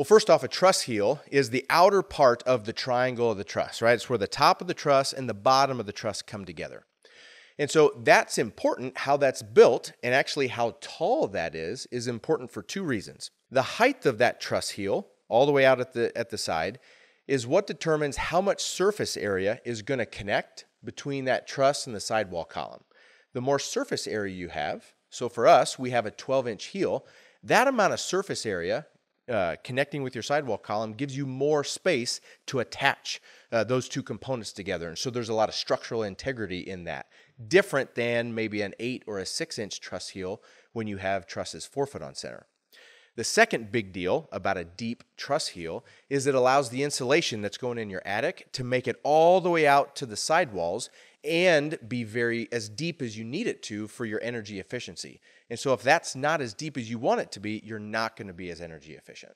Well, first off, a truss heel is the outer part of the triangle of the truss, right? It's where the top of the truss and the bottom of the truss come together. And so that's important. How that's built and actually how tall that is is important for two reasons. The height of that truss heel, all the way out at the at the side, is what determines how much surface area is going to connect between that truss and the sidewall column. The more surface area you have, so for us, we have a 12 inch heel, that amount of surface area uh, connecting with your sidewall column gives you more space to attach uh, those two components together. And so there's a lot of structural integrity in that, different than maybe an eight or a six inch truss heel when you have trusses four foot on center. The second big deal about a deep truss heel is it allows the insulation that's going in your attic to make it all the way out to the sidewalls and be very as deep as you need it to for your energy efficiency. And so if that's not as deep as you want it to be, you're not going to be as energy efficient.